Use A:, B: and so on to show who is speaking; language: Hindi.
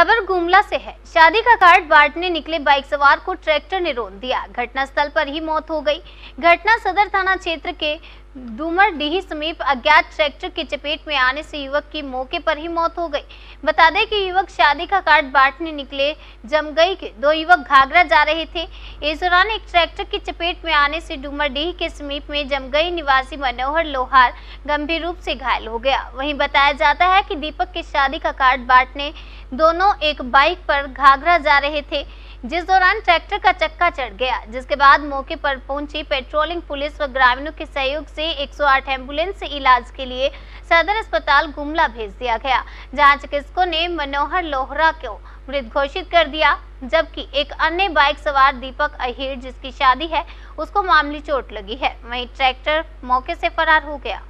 A: खबर गुमला से है। शादी का कार्ड बांटने निकले बाइक सवार को ट्रैक्टर ने रोन दिया। घटनास्थल पर ही मौत हो गई। घटना सदर थाना क्षेत्र के डूमर डीही समीप अज्ञात ट्रैक्टर की चपेट में आने से युवक की मौके पर ही मौत हो गई। बता दें कि युवक शादी का कार्ड बांटने निकले जमगई के दो युवक घाघरा जा रहे थे। इस दौरान एक ट्रैक्टर की चपेट में आने से डूमर डीही के समीप में जमगई निवासी मनोहर लोहार गंभीर रूप से घायल हो गया। वहीं बताया जाता है कि दीपक की शादी का कार्ड बांटने दोनों एक बाइक पर घाघरा जा रहे थे, जिस दौरान ट्रैक्टर का चक्का चढ़ गया। जिसके बाद मौके पर पहुँची पेट्रोलिंग पुलिस व ग्रामीणों के सहयोग से 108 एंबुलेंस इलाज के लिए सदर अस्पताल गुमला भेज दिया गया, जहाँ चिकित्सकों ने मनोहर लोहरा को मृत घोषित कर दिया, जबकि एक अन्य बाइक सवार दीपक अहिर, जिसकी शादी है, उसको मामूली चोट लगी है। वहीं ट्रैक्टर मौके से फरार हो गया।